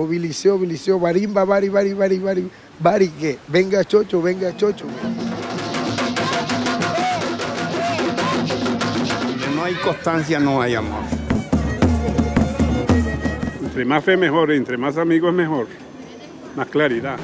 Obiliceo, Obiliceo, Barimba, Bari, Bari, Bari, Bari, Bari, que venga Chocho, venga Chocho. Donde no hay constancia, no hay amor. Entre más fe mejor, entre más amigos mejor, más claridad.